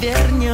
вернет.